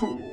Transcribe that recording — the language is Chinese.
痛苦。